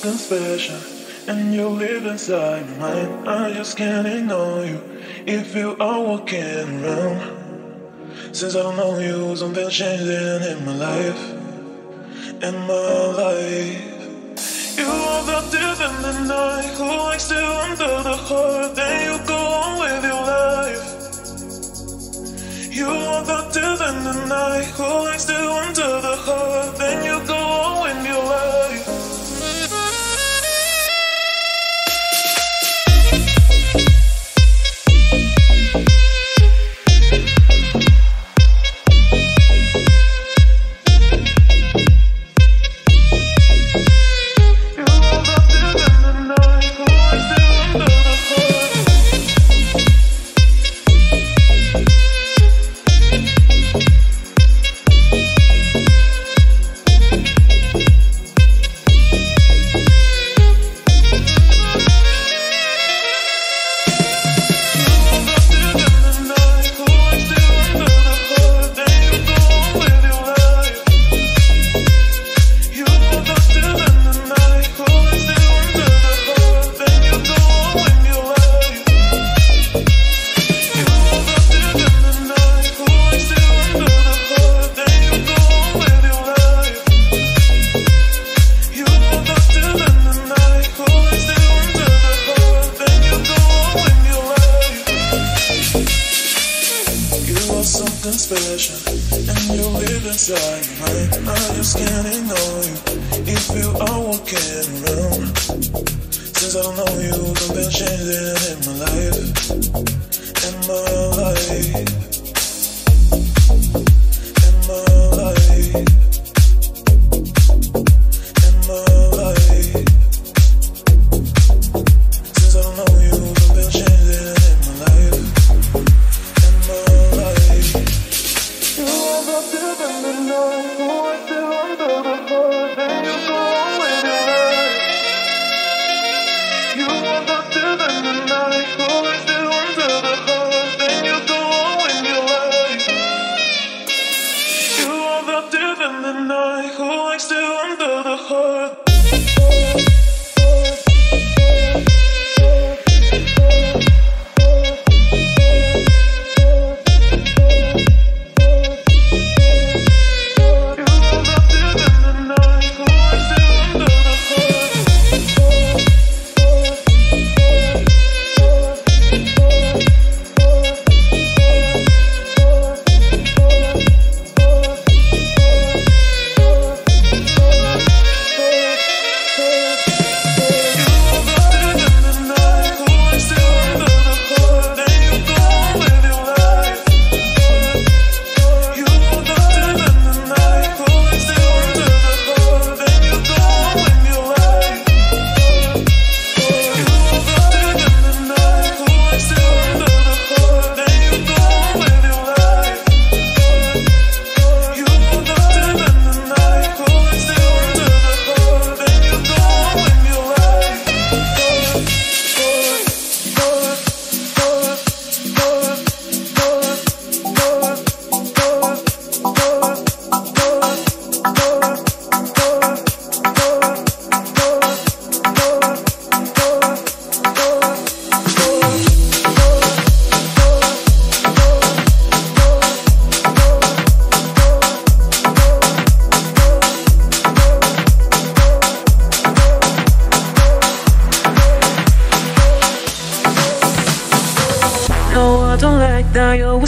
Something special, and you live inside my mind. I just can't ignore you if you are walking around. Since I don't know you, something's changing in my life, in my life. You are the in the night, who likes to under the heart, then you go on with your life. You are the in the night, who likes to under the heart, then you go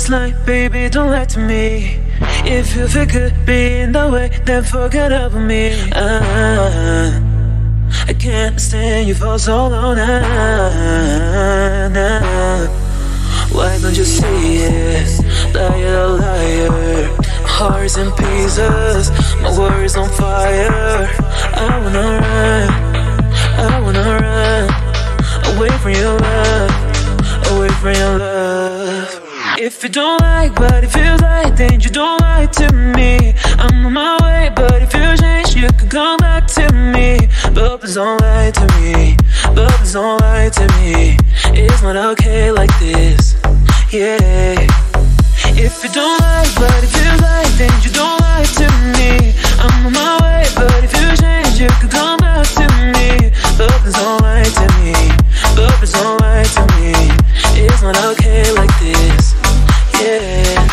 always lie, baby, don't lie to me. If you feel good being that way, then forget about me. Ah, I can't stand you for so long. Nah. Why don't you see it? That you're a liar. My heart's in pieces, my world's on fire. I wanna run, I wanna run away from your love away from your love. If you don't like what it feels like, then you don't lie to me. I'm on my way, but if you change, you could come back to me. But please don't lie to me. But please don't lie to me. It's not okay like this. Yeah. If you don't like what it feels like, then you don't lie to me. I'm on my way, but if you change, you could come back to me. But please don't lie to me. But please don't lie to me. It's not okay like this yeah.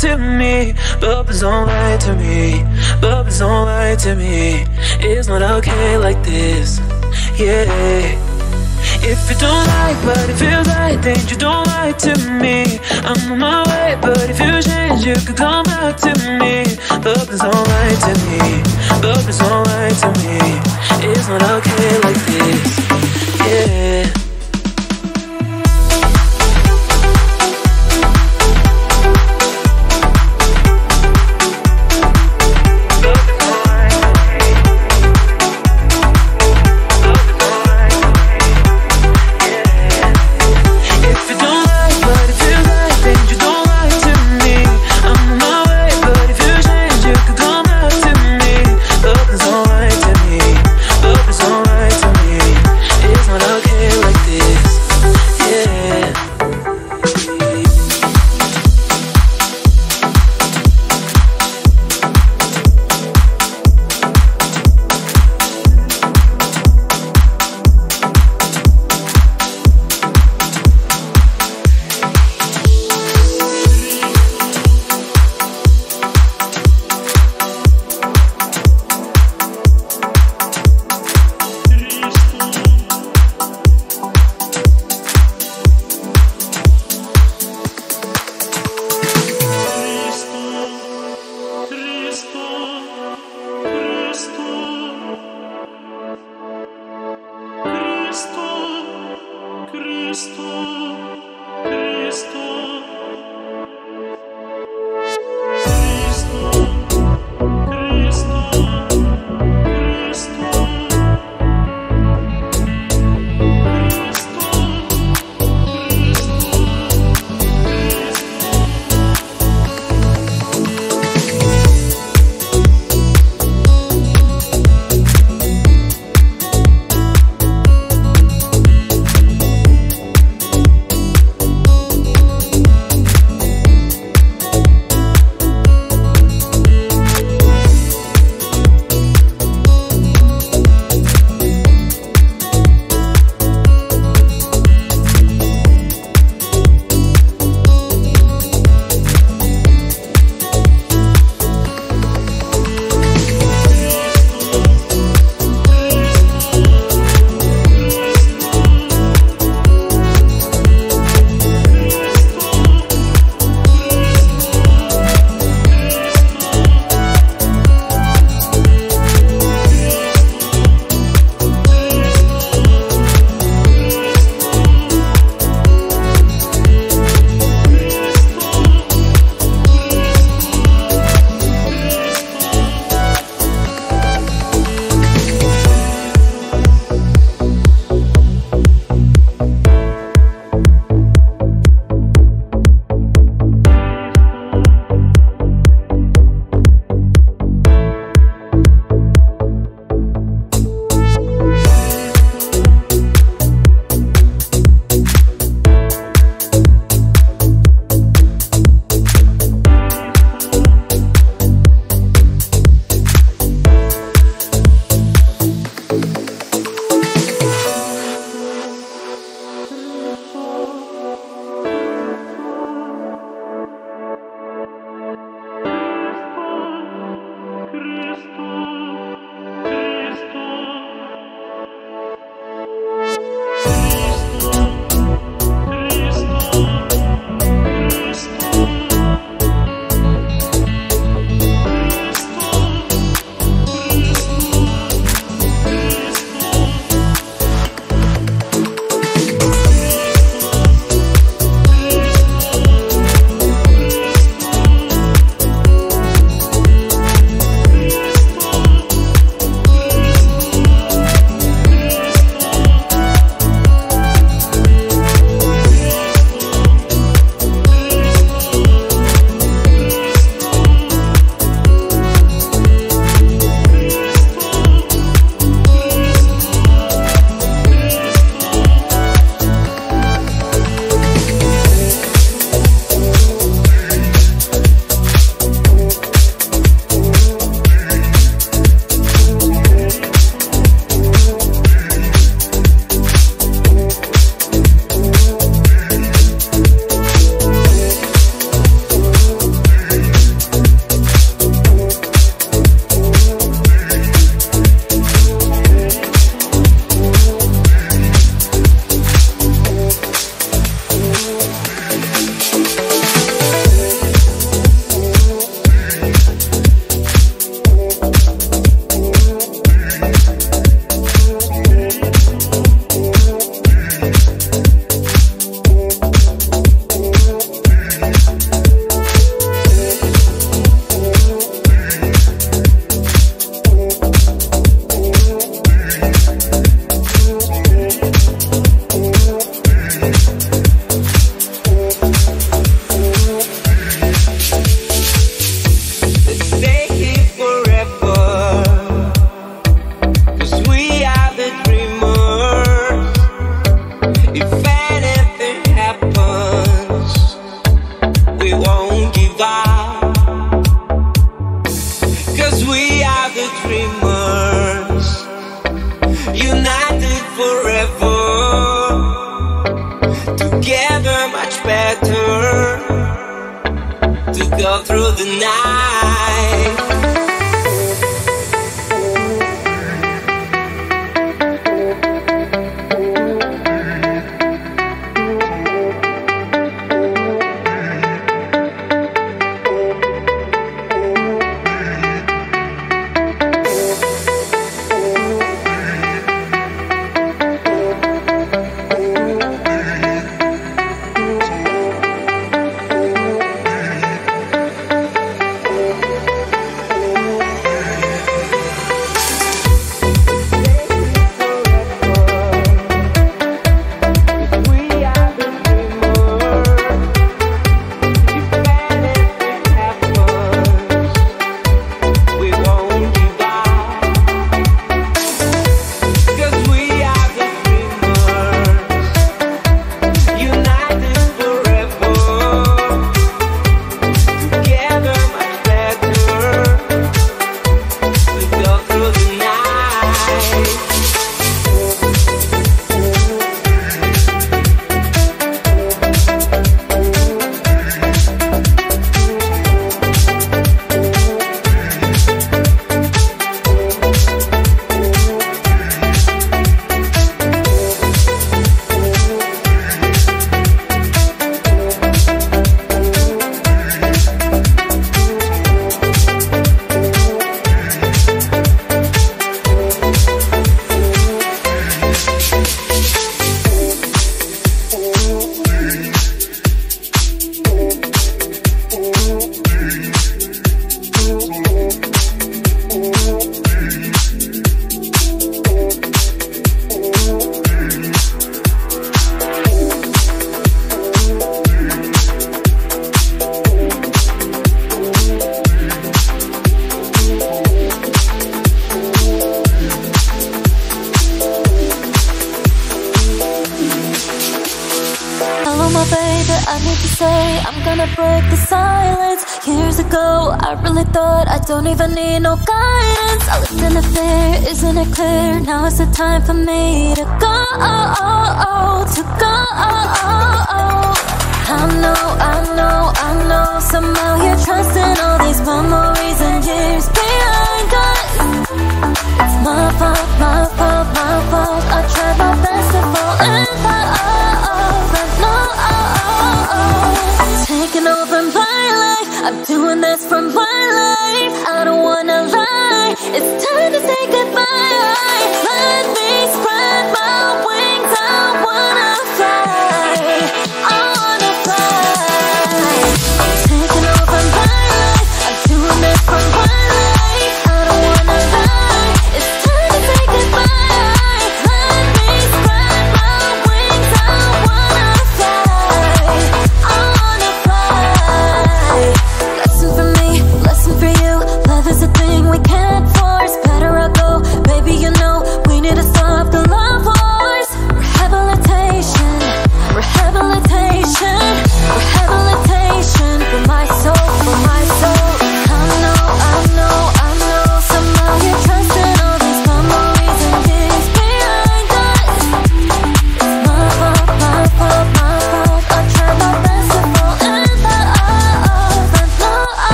to me, bubbles don't lie to me, bubbles don't lie to me. It's not okay like this, yeah. If you don't like what it feels like, then you don't lie to me. I'm on my way, but if you change, you could come back to me. Bubbles don't lie to me, bubbles don't lie to me. It's not okay like this, yeah.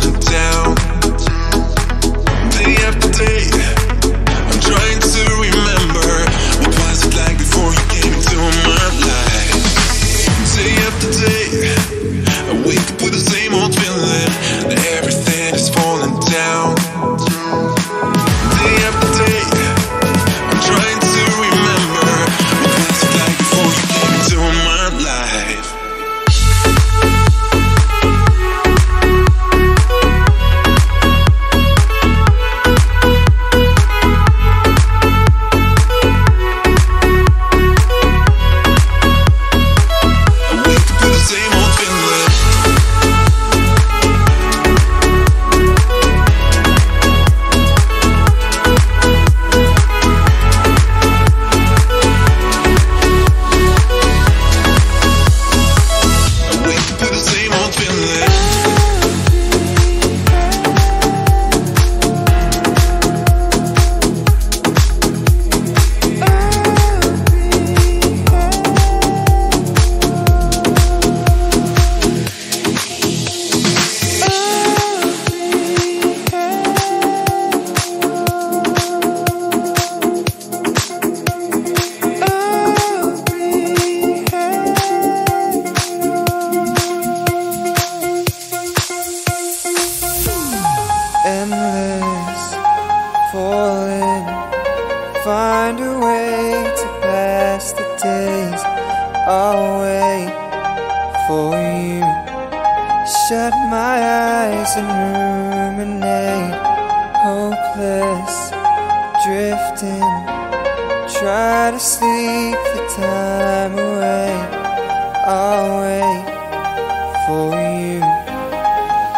the town.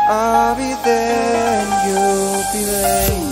I'll be there and you'll be late.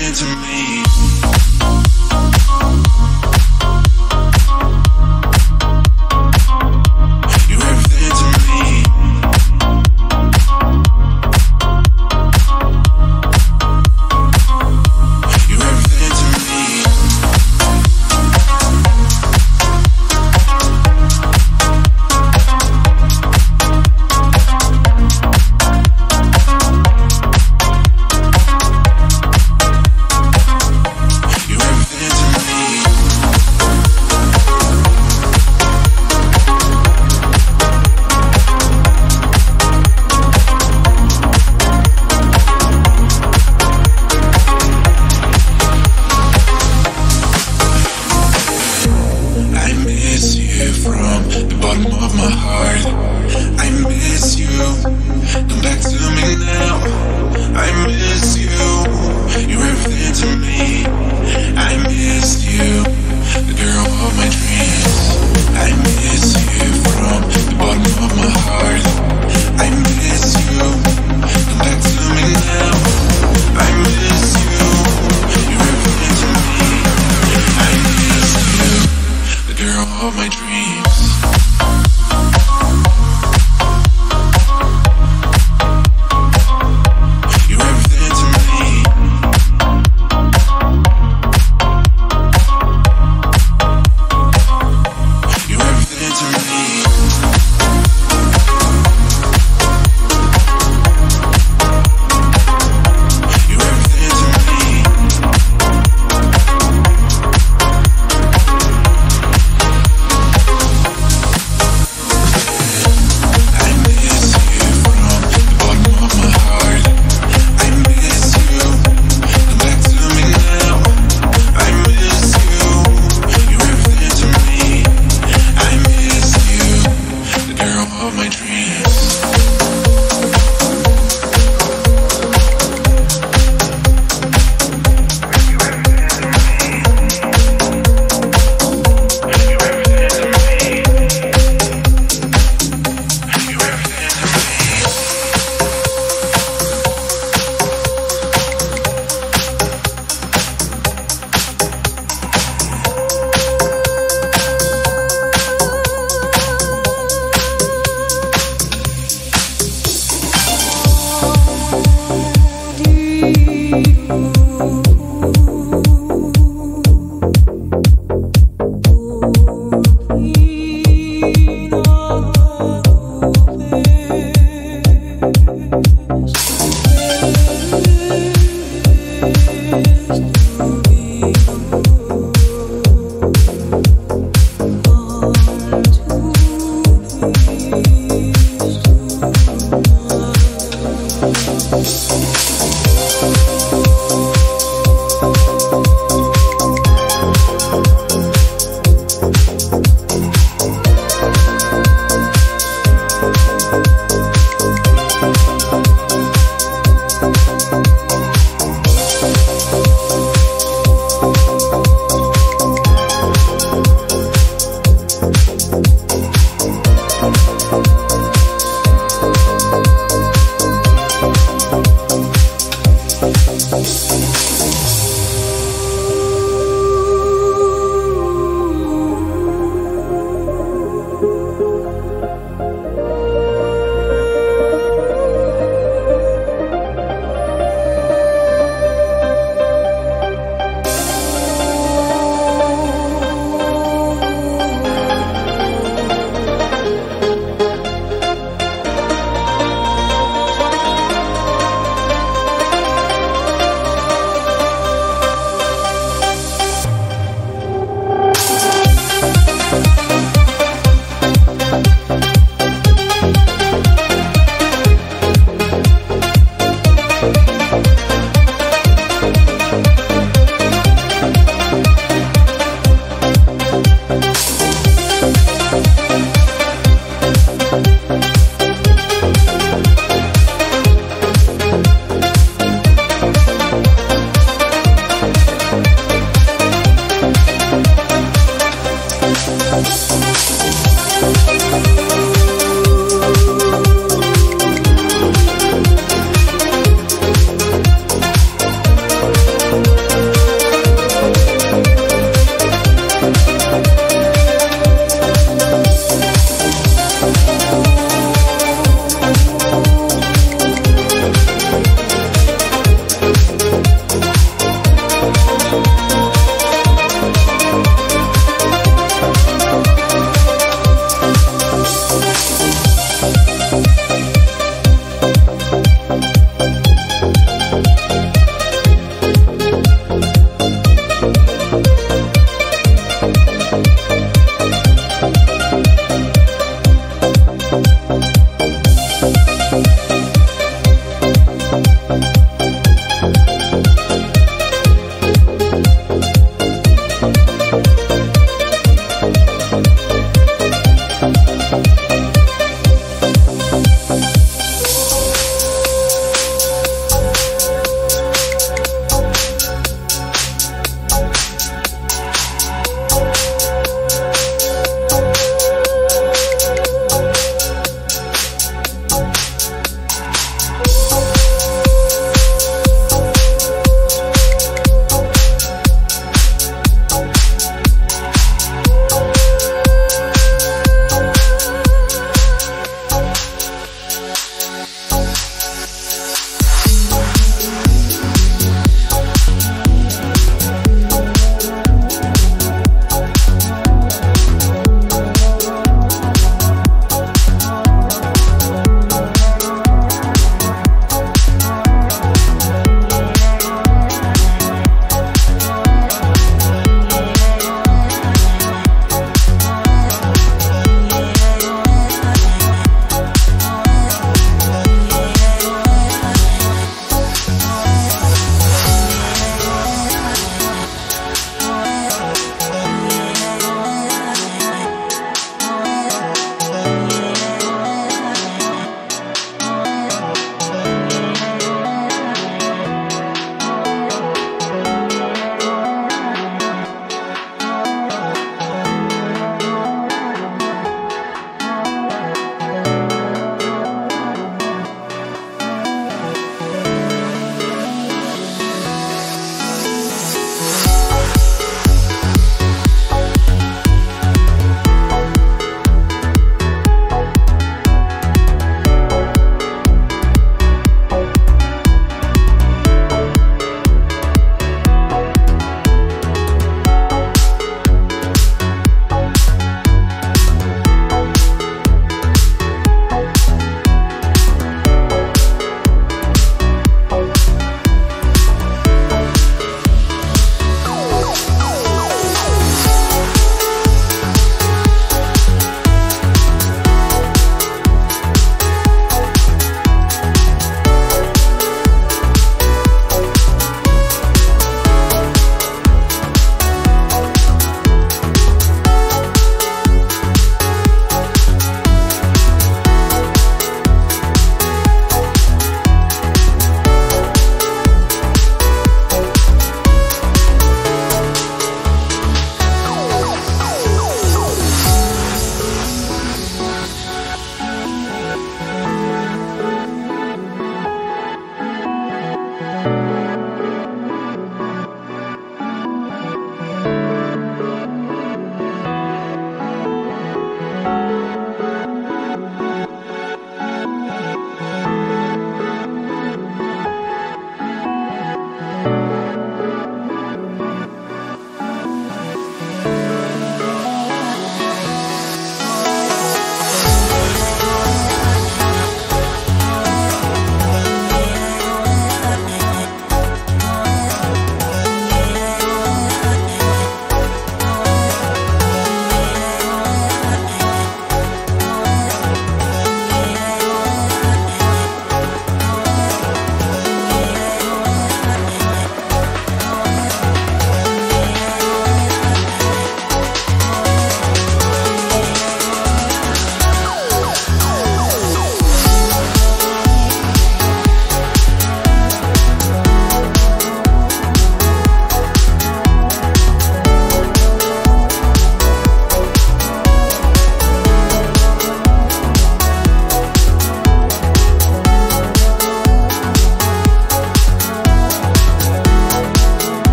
into me.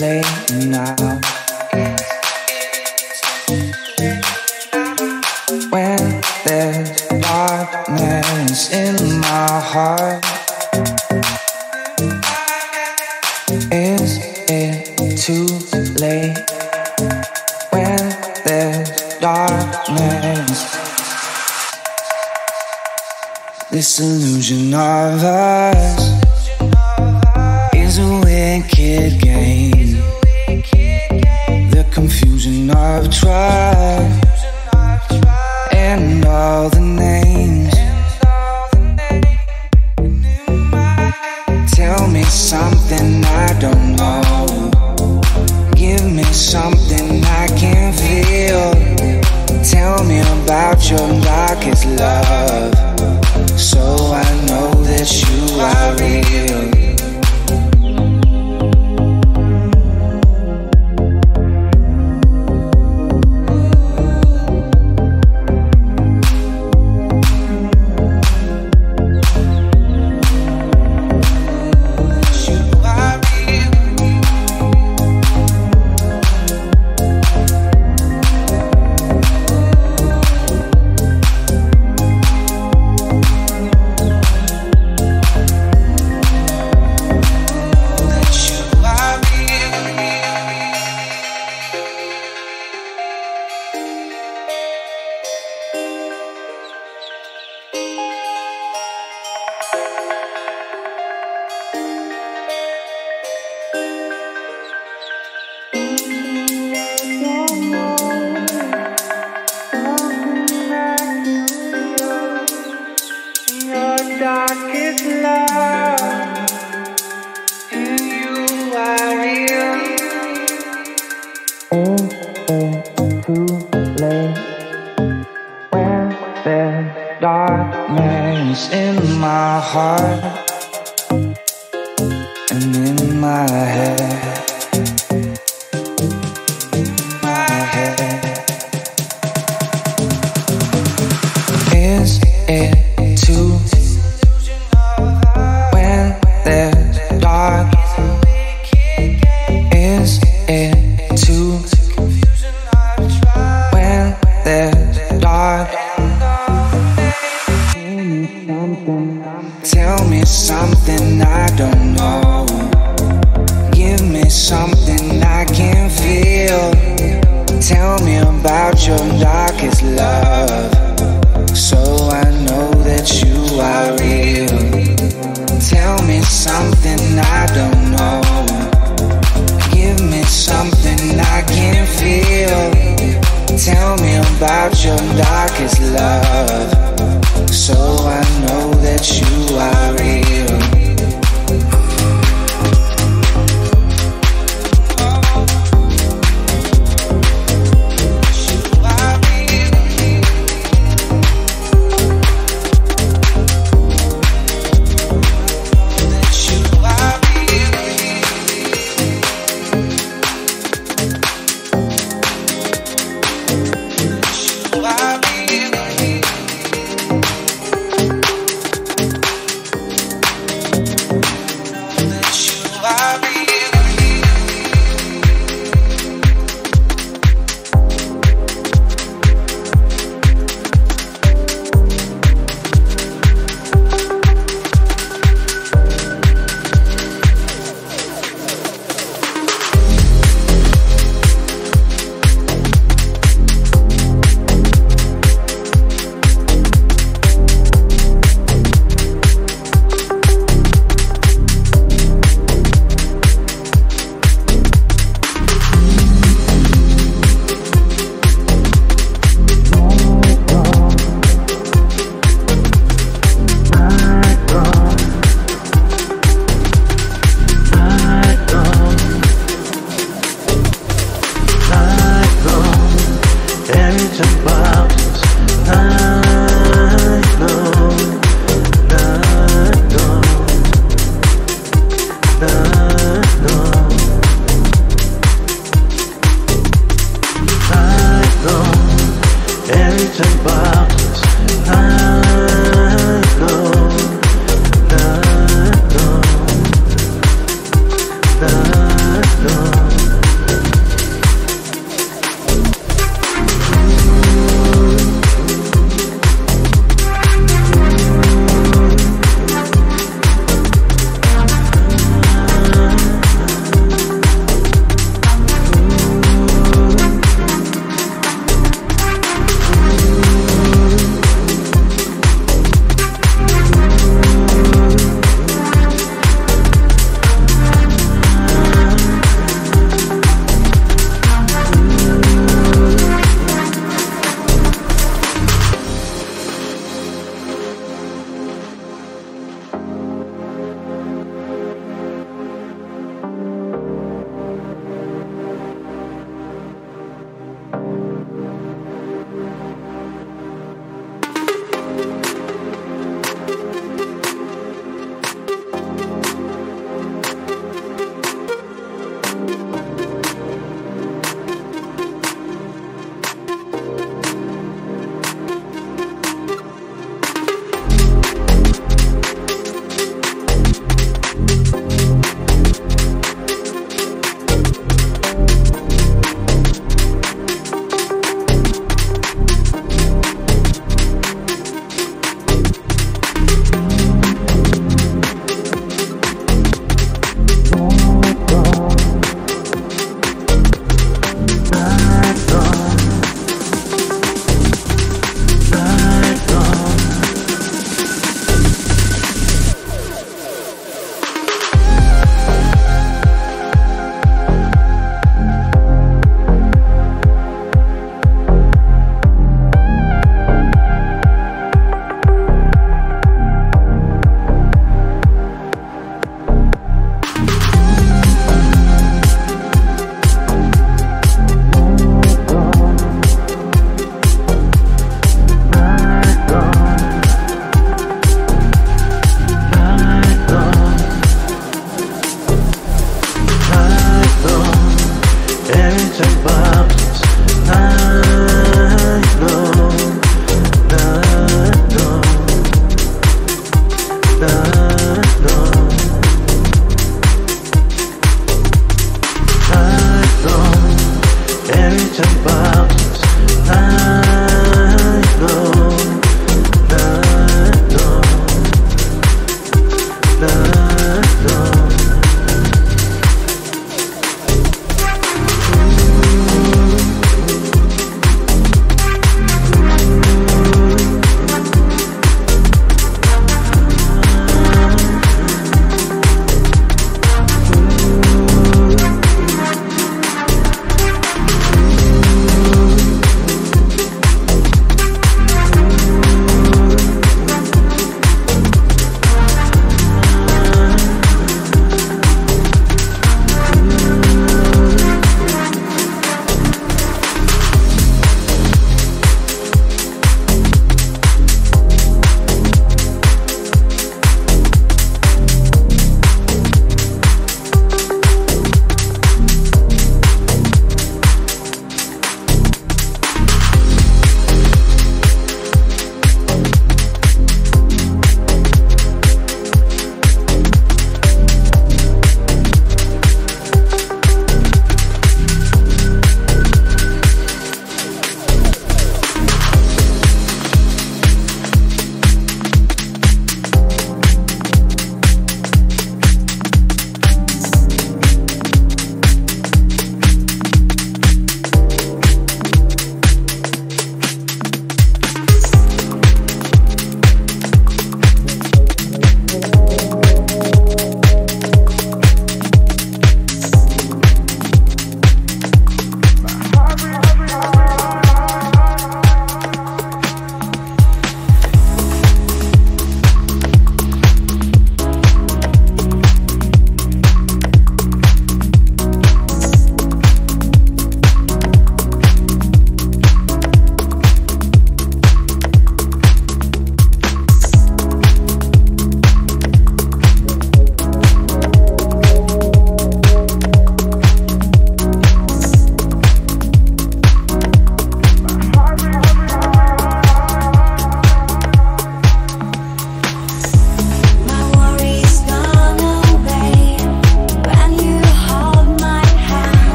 late now. When there's darkness in my heart, is it too late? When there's darkness. This illusion of us I've tried.